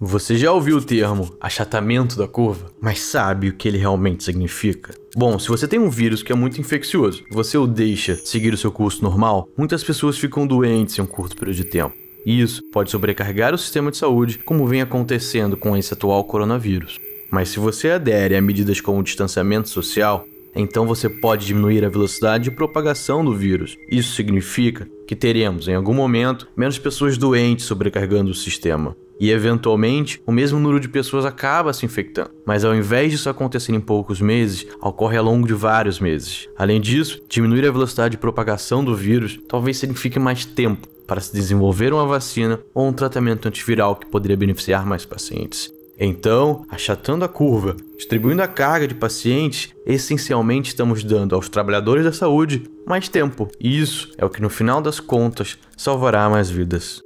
Você já ouviu o termo achatamento da curva, mas sabe o que ele realmente significa? Bom, se você tem um vírus que é muito infeccioso, você o deixa seguir o seu curso normal, muitas pessoas ficam doentes em um curto período de tempo. E isso pode sobrecarregar o sistema de saúde, como vem acontecendo com esse atual coronavírus. Mas se você adere a medidas como o distanciamento social, então você pode diminuir a velocidade de propagação do vírus. Isso significa que teremos, em algum momento, menos pessoas doentes sobrecarregando o sistema e eventualmente o mesmo número de pessoas acaba se infectando. Mas ao invés disso acontecer em poucos meses, ocorre ao longo de vários meses. Além disso, diminuir a velocidade de propagação do vírus talvez signifique mais tempo para se desenvolver uma vacina ou um tratamento antiviral que poderia beneficiar mais pacientes. Então, achatando a curva, distribuindo a carga de pacientes, essencialmente estamos dando aos trabalhadores da saúde mais tempo. E isso é o que no final das contas salvará mais vidas.